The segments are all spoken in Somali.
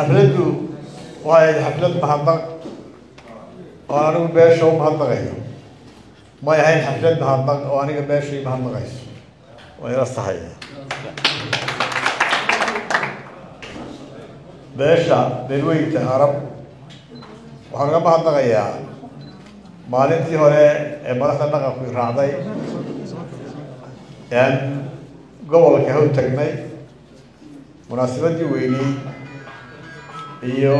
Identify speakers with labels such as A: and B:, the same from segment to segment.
A: xafladdu waxay ahayd xaflad mahadnaq oo anigu beesha u mahadnaqayo may ahayn xaflad mahadnaq oo aniga beesha i mahadnaqayso waa ila sahaya beesha beelweynta arab. Waxaan uga mahadnaqayaa maalintii hore ee madaxda dhaqanku i raacday ean gobolka haw tagnay munaasabadii weyney iyo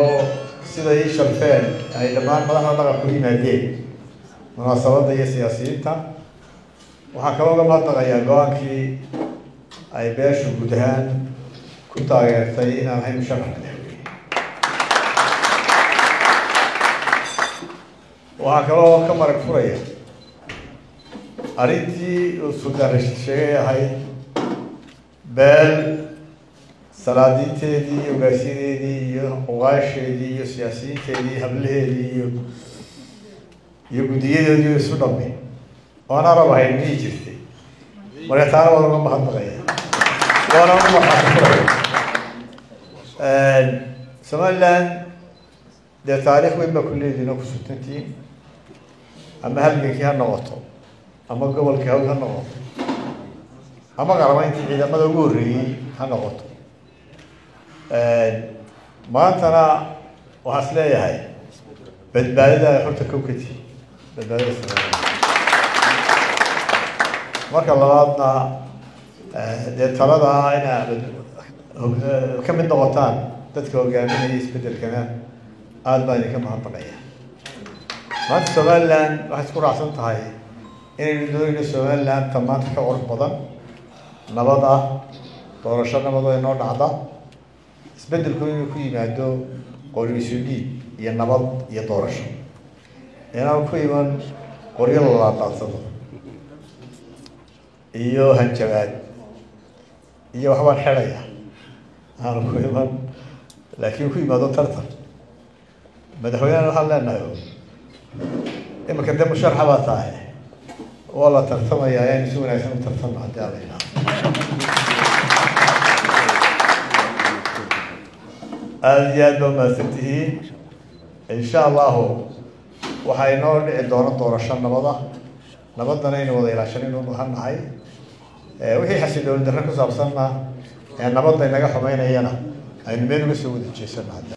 A: sida ii sharfeen ay dhammaan madaxda dhaqanku u yimaadeen munaasabadda iyo siyaasiyiinta. Waxaan kaloo uga mahadnaqayaa go'aankii ay beeshu guud ahaan ku taageertay inaan ahay musharax madaxweyne waxaa kaloo ka marag furaya arrintii uu suldaan rashid sheegay ahayd beel salaadiinteedii iyo ogaasyadeedii iyo uqaasheedii iyo siyaasiyiinteedii hablaheedii iyo iyo guddiyadeedii isu dhami oan arab mii jirtay marka taana waan uga mahadnaqaya waana uga mahadfuraya somaliland dee taariikh weyn baa kuleediin oo kusutantiin ama halgankii ha noqoto ama gobolkii hawd ha noqoto ama qaramayntii ciidamada ugu horreeyey ha noqoto maantana waxaan is leeyahay badbaadada horta kowkati badbaadada somaliland marka labaadna dee talada inaad ka mid noqotaan dadka hogaaminaya isbedelkana aada baan idinka mahadnaqaya. Maanta somaliland waxay isku raacsan tahay inaynu doonayno somaliland ta maanta ka qurux badan. Nabad ah doorasho nabad oo inoo dhacda isbedelku inuu ku yimaado qoriisu dhiig iyo nabad iyo doorasho. Inaan ku iman qoryo lalaadaadsado iyo hanjabaad. Iyo waxbaan xedhaya aanu ku iman laakiin ku yimaado tartan. Madaxweynehana waxaan leenahay dee musharaxa baa tahay. Waa la tartamaya ayaan si wanaagsan u tartama haddii yidhaha aada iyo aad baa mahadsantihiin insha allahu waxaa inoo dhici doono doorasho nabada. Nabadana aynu wada ilaashanaynu ubahan nahay. Wixii xasilooni darre ku saabsanna ee nabadda inaga xumeynayana aynu meel uga soo wada jeesana